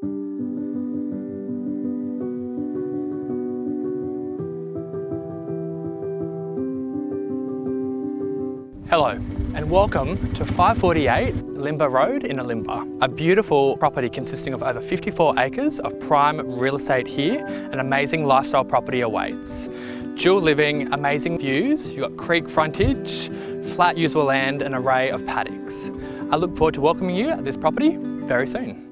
Hello and welcome to 548 Illinbah Road in Illinbah, a beautiful property consisting of over 54 acres of prime real estate here. An amazing lifestyle property awaits. Dual living, amazing views, you've got creek frontage, flat usable land, an array of paddocks. I look forward to welcoming you at this property very soon.